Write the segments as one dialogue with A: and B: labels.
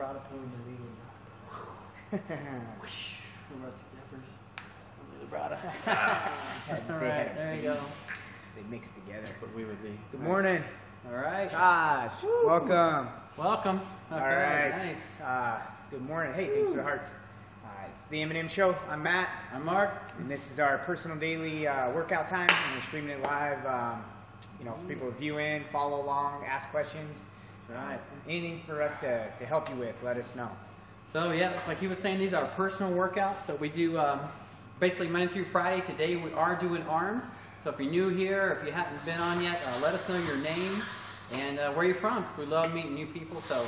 A: the Lee Labrada pose. From Rusty Jeffers. Lee Labrada.
B: All
A: All
B: right, there you go.
C: They mix together.
A: That's what we would be.
C: Good morning,
B: All right.
C: Josh. Welcome.
B: Welcome.
C: All
B: Okay,
C: right.
B: Nice.
C: Uh, good morning. Hey, thanks for the hearts. Uh, it's the M&M Show. I'm Matt,
B: I'm Mark.
C: and this is our personal daily uh, workout time. And we're streaming it live. Um, you know, for people to view in, follow along, ask questions.
B: That's right.
C: Anything for us to, to help you with, let us know.
B: So yeah, it's like he was saying, these are personal workouts that we do um, basically Monday through Friday. Today we are doing arms. So if you're new here, if you haven't been on yet, uh, let us know your name and uh, where you're from, because we love meeting new people. So, all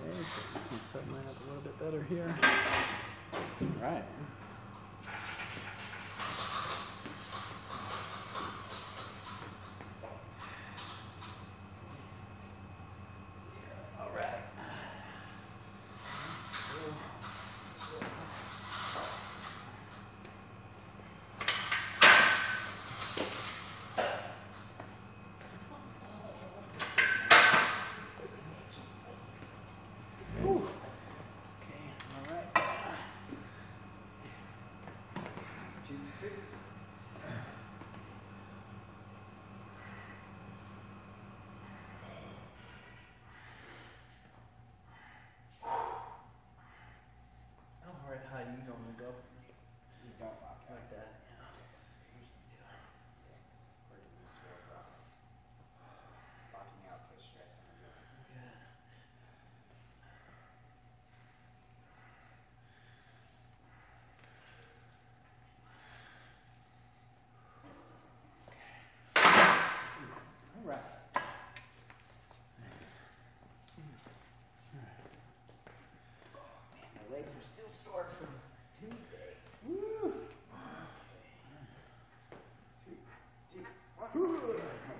A: Okay, so we can set up a little bit better here.
B: All right. All right. Okay, all right. Two, three. How hard, high do you normally go?
C: You don't lock out.
B: Like that, yeah.
C: Locking out for stress.
B: Okay. All right.
C: My legs are still sore from Tuesday.
B: All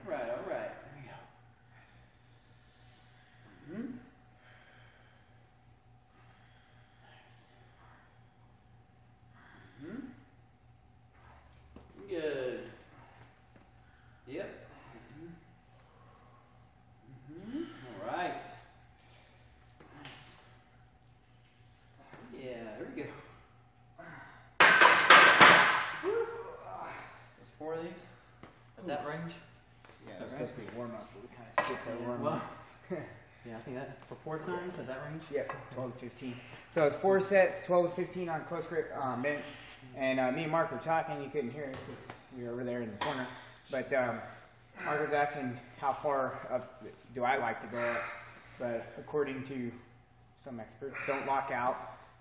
B: right, all right. There we go. Hmm? Nice. Hmm? Good. Yep. Mm-hmm. All right. Nice. Yeah, there we go. There's four of these at that range.
C: Yeah, it's supposed to be warm up, but we kind of skipped our warm up.
B: yeah, I think that for four times at that range.
C: Yeah, 12 to 15. So it's four sets, 12 to 15 on close grip um, bench. And uh, me and Mark were talking. You couldn't hear us because we were over there in the corner. But um, Mark was asking how far up do I like to go up. But according to some experts, don't lock out.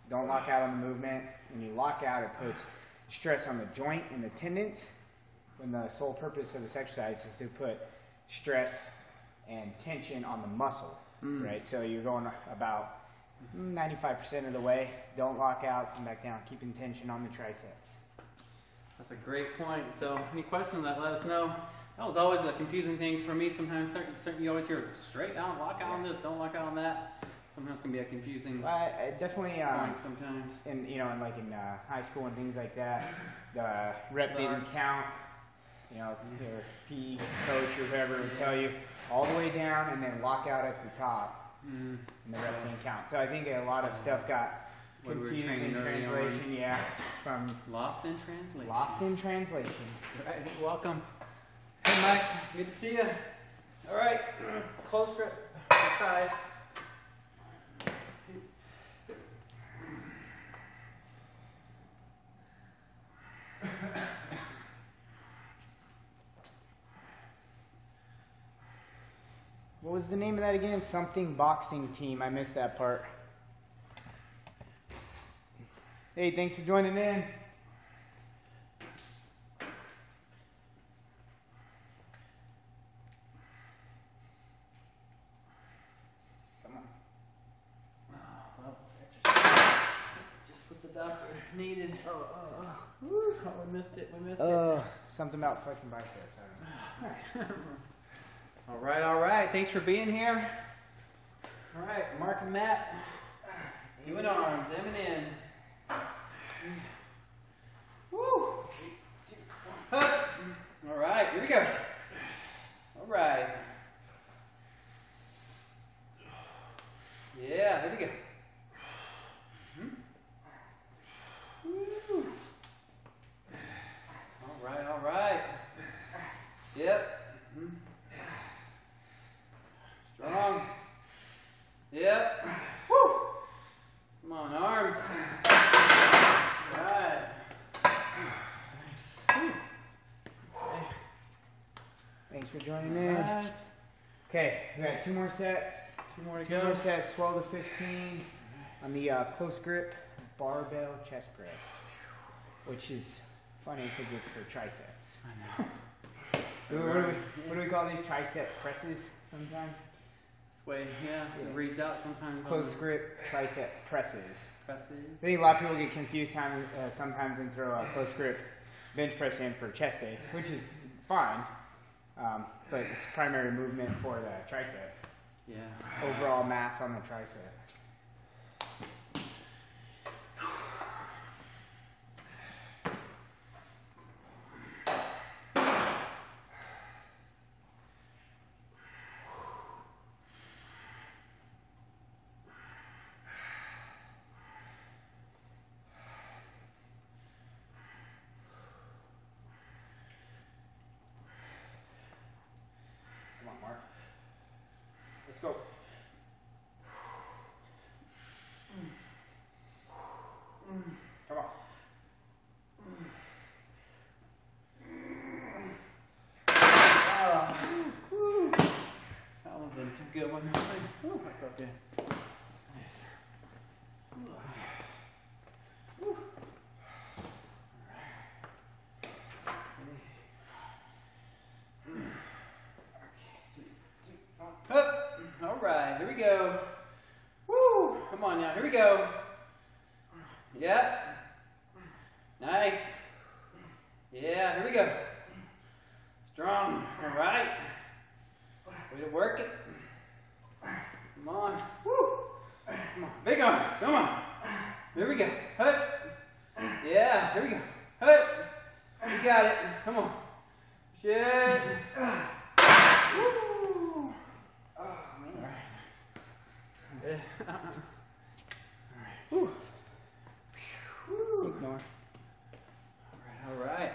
C: Don't lock out on the movement. When you lock out, it puts stress on the joint and the tendons. When the sole purpose of this exercise is to put stress and tension on the muscle,
B: Mm.
C: right? So you're going about 95% of the way. Don't lock out, come back down, keeping tension on the triceps.
B: That's a great point. So, any questions that, let us know. That was always a confusing thing for me. Sometimes certain, certain, you always hear straight down, lock out on this, don't lock out on that. Sometimes it can be a confusing
C: I, I definitely, um,
B: point sometimes.
C: in you know, in like in uh, high school and things like that, the rep didn't
B: Guards.
C: count. You know, your PE coach or whoever would tell you all the way down and then lock out at the top,
B: Mm.
C: and the rep didn't count. So I think a lot of stuff got
B: When we were
C: confused in
B: training early on.
C: translation. Yeah, from
B: Lost in translation.
C: lost in translation.
B: Right, welcome. Hey, Mike. Good to see you. All right, close grip. Tries.
C: What was the name of that again? Something boxing team. I missed that part. Hey, thanks for joining in. Come on.
B: Well, it's exercise. It's just what the doctor needed. Oh, oh, oh. Woo, oh, we missed it. We missed it.
C: Uh, something about flexing biceps. I don't know.
B: All right, all right. Thanks for being here. All right, Mark and Matt. Doing arms, M and M. Woo. All right, here we go. All right.
C: Yeah, here
B: we
C: go. Mm -hmm. All right, all right. Yep. Mm -hmm. Two more sets.
B: Two more to
C: Two more sets, 12 to 15 on the uh, close grip barbell chest press, which is funny because it's for triceps.
B: I know.
C: What, what do we, what do we call these tricep presses sometimes?
B: This way, yeah,
C: Yeah.
B: it reads out sometimes.
C: Close grip tricep presses.
B: presses.
C: I think a lot of people get confused time, uh, sometimes and throw a close grip bench press in for chest day, which is fine, um, but it's primary movement for the tricep.
B: Yeah.
C: Overall mass on the tricep. Come on, Mark. Let's go. Come on.
B: Ah. That was a good one. Whew, I felt good. Nice. Whew. Hup. All right, here we go. Woo! Come on now, here we go. Yep. Nice. Yeah, here we go. Strong. All right. Way to work it. Come on. Woo. Come on. Big arms. Come on. Here we go. Hut. Yeah, here we go. Hut. You got it. Come on. Shit. Woo. Oh, man. Good. Woo. Woo.
C: Ignore.
B: All right.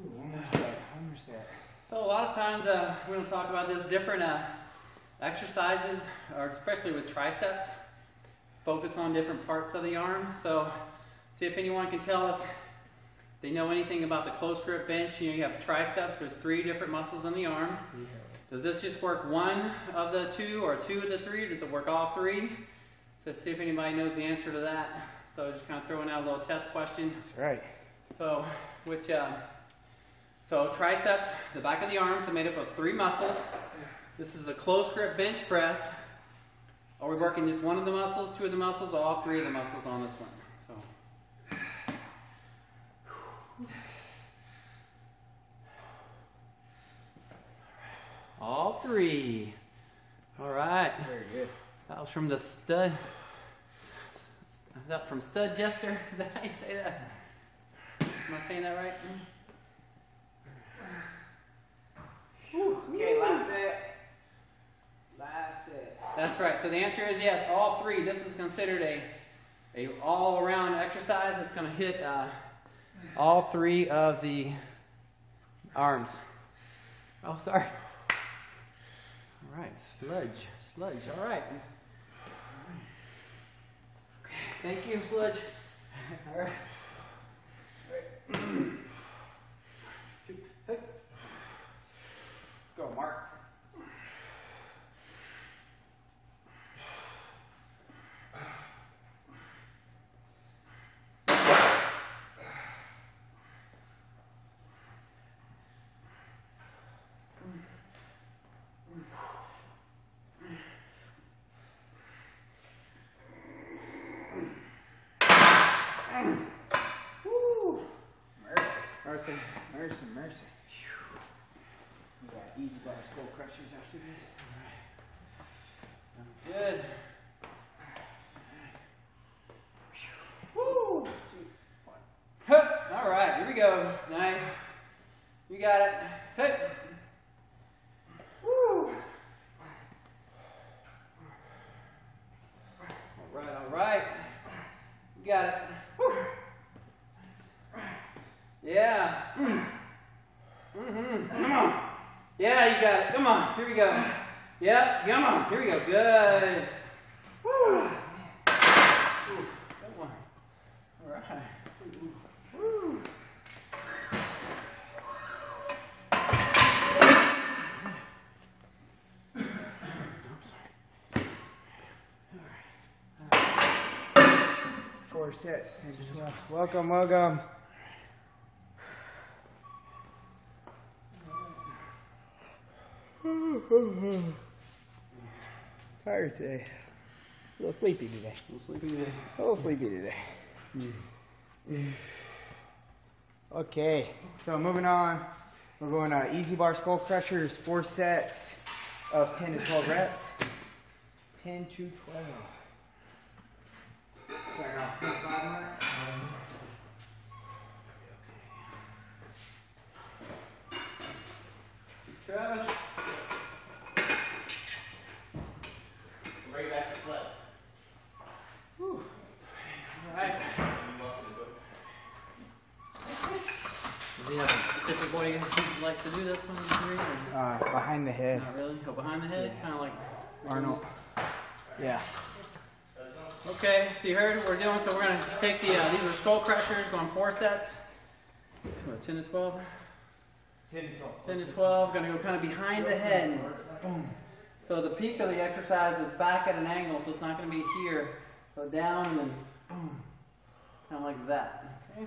C: Ooh, one more set. One more set.
B: So a lot of times uh, we're going to talk about this different uh, exercises, or especially with triceps. Focus on different parts of the arm. So see if anyone can tell us they know anything about the close grip bench. You know, you have triceps. There's three different muscles in the arm. Does this just work one of the two, or two of the three? Does it work all three? So see if anybody knows the answer to that. So just kind of throwing out a little test question.
C: That's right.
B: So, which, uh, so triceps, the back of the arms are made up of three muscles. This is a close grip bench press. Are we working just one of the muscles, two of the muscles, or all three of the muscles on this one? So, all three. All right.
C: Very good.
B: That was from the stud. Is that from Stud Jester? Is that how you say that? Am I saying that right?
C: Okay, last set. Last set.
B: That's right. So the answer is yes, all three. This is considered a, a all-around exercise. It's going to hit uh, all three of the arms. Oh, sorry. All right, sludge, sludge. All right. Okay, thank you, sludge. All right.
C: Let's go, Mark.
B: Woo.
C: Mercy. Mercy. Mercy. Mercy. We got EZ bar skull crushers after this. All right.
B: Good. Woo. Two, Hup. All right, here we go. Nice. You got it. Hup. Woo. All right, all right. You got it. Yeah. Mm. Mm-hmm. Come on. Yeah, you got it. Come on. Here we go. Yep. Come on. Here we go. Good. Woo. Ooh, one. All right. Woo.
C: Four sets. Welcome, welcome. Tired today. A little sleepy today.
A: little sleeping day.
C: A little sleepy today. Okay, so moving on. We're going uh, EZ bar skull crushers, four sets of 10 to 12 reps. 10 to 12. Starting off two five on it.
B: Travis. Right back to sleds. Whew. All right. Does he have a specific way he to do this one? Three, or
C: Uh, behind the head.
B: not really? Go behind the head, kind of like.
C: Arnold. Yeah.
B: Okay, so you heard what we're doing. So we're gonna take the uh, these are skull crushers, going four sets. What, 10 to 12?
C: 10 to 12.
B: 10 to 12, gonna go kind of behind the head. Boom. So the peak of the exercise is back at an angle, so it's not gonna be here. So down and then boom. Kind of like that. Okay?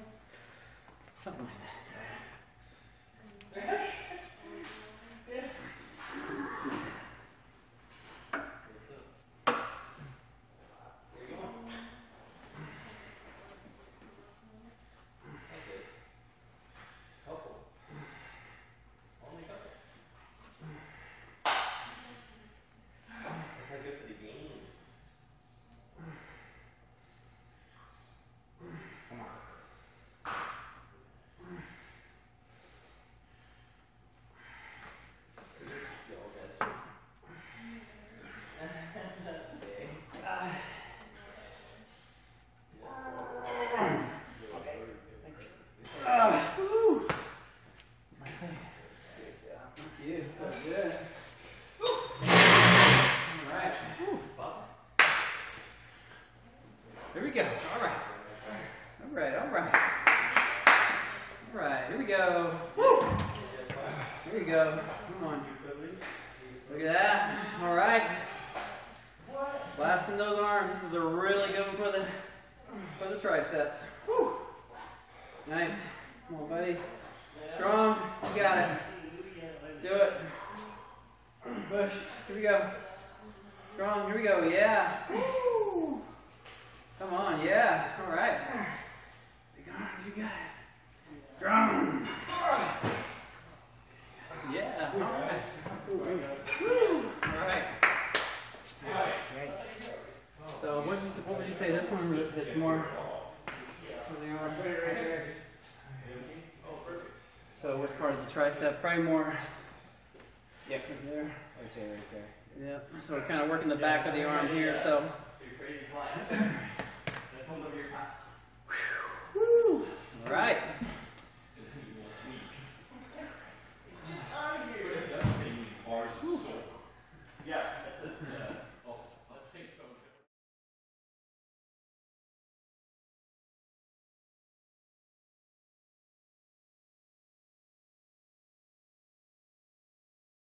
B: Something like that. Fish? All right. All right. All right. Here we go. Woo. Here we go. Come on. Look at that. All right. Blasting those arms. This is a really good one for the for the triceps. Woo. Nice. Come on, buddy. Strong. You got it. Let's do it. Push. Here we go. Strong. Here we go. Yeah. Woo. tricep, probably more.
C: Yeah,
B: from there.
C: I'd say right there.
B: Yeah. So we're kind of working the back of the arm here. So.
A: All right.